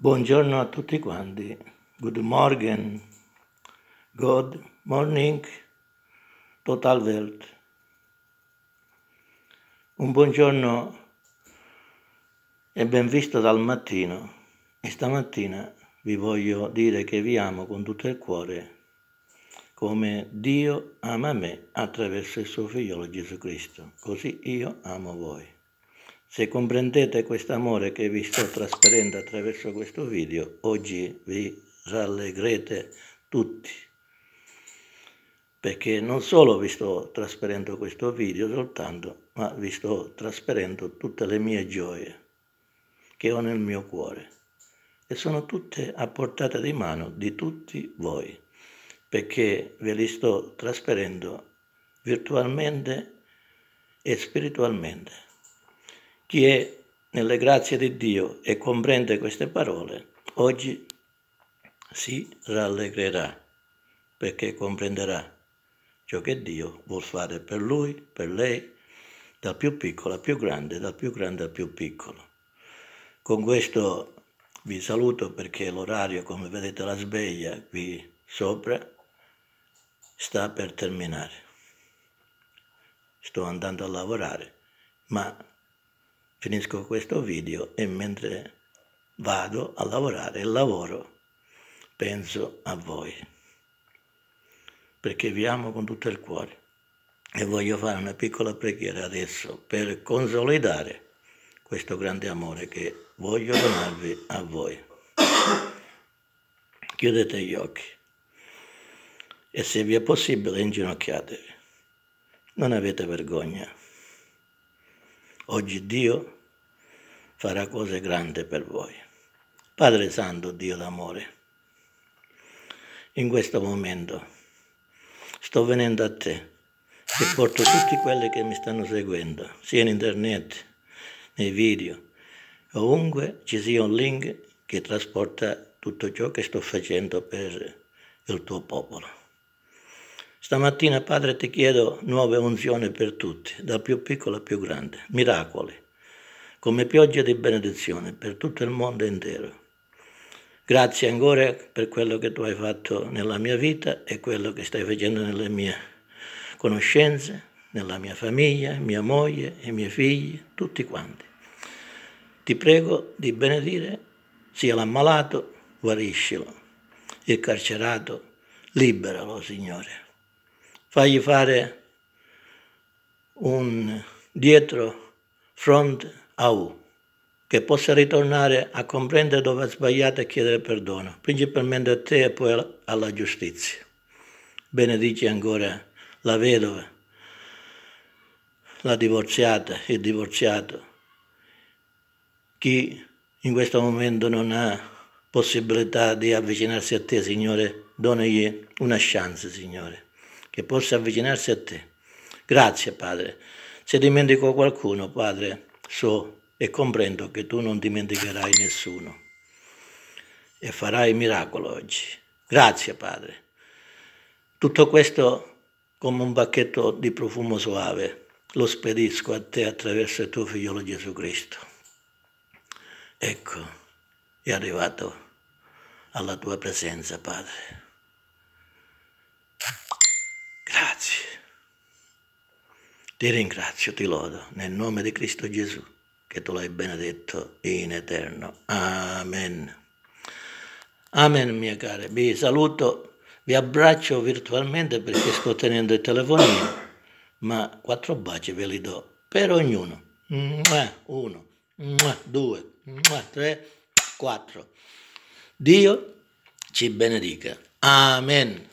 Buongiorno a tutti quanti. Good morning. Good morning. Total Welt. Un buongiorno e ben visto dal mattino. E stamattina vi voglio dire che vi amo con tutto il cuore, come Dio ama me attraverso il suo figliolo Gesù Cristo. Così io amo voi. Se comprendete questo amore che vi sto trasferendo attraverso questo video, oggi vi rallegrete tutti, perché non solo vi sto trasferendo questo video soltanto, ma vi sto trasferendo tutte le mie gioie che ho nel mio cuore e sono tutte a portata di mano di tutti voi, perché ve li sto trasferendo virtualmente e spiritualmente. Chi è nelle grazie di Dio e comprende queste parole, oggi si rallegrerà perché comprenderà ciò che Dio vuol fare per lui, per lei, dal più piccolo al più grande, dal più grande al più piccolo. Con questo vi saluto perché l'orario, come vedete la sveglia qui sopra, sta per terminare. Sto andando a lavorare, ma finisco questo video e mentre vado a lavorare e lavoro penso a voi perché vi amo con tutto il cuore e voglio fare una piccola preghiera adesso per consolidare questo grande amore che voglio donarvi a voi. Chiudete gli occhi e se vi è possibile inginocchiatevi. Non avete vergogna. Oggi Dio farà cose grandi per voi. Padre Santo, Dio d'amore, in questo momento sto venendo a te e porto tutti quelli che mi stanno seguendo, sia in internet, nei video, ovunque ci sia un link che trasporta tutto ciò che sto facendo per il tuo popolo. Stamattina, Padre, ti chiedo nuove unzioni per tutti, dal più piccolo al più grande, miracoli, come pioggia di benedizione per tutto il mondo intero. Grazie ancora per quello che tu hai fatto nella mia vita e quello che stai facendo nelle mie conoscenze, nella mia famiglia, mia moglie, i miei figli, tutti quanti. Ti prego di benedire sia l'ammalato, guariscilo, il carcerato, liberalo, Signore fagli fare un dietro front a U, che possa ritornare a comprendere dove ha sbagliato e chiedere perdono, principalmente a te e poi alla giustizia. Benedici ancora la vedova, la divorziata, il divorziato, chi in questo momento non ha possibilità di avvicinarsi a te, Signore, donagli una chance, Signore che possa avvicinarsi a te. Grazie, Padre. Se dimentico qualcuno, Padre, so e comprendo che tu non dimenticherai nessuno e farai miracolo oggi. Grazie, Padre. Tutto questo come un bacchetto di profumo suave lo spedisco a te attraverso il tuo figliolo Gesù Cristo. Ecco, è arrivato alla tua presenza, Padre. Ti ringrazio, ti lodo, nel nome di Cristo Gesù, che tu l'hai benedetto in eterno. Amen. Amen, mia cara. Vi saluto, vi abbraccio virtualmente perché sto tenendo il telefonino, ma quattro baci ve li do per ognuno. Uno, due, tre, quattro. Dio ci benedica. Amen.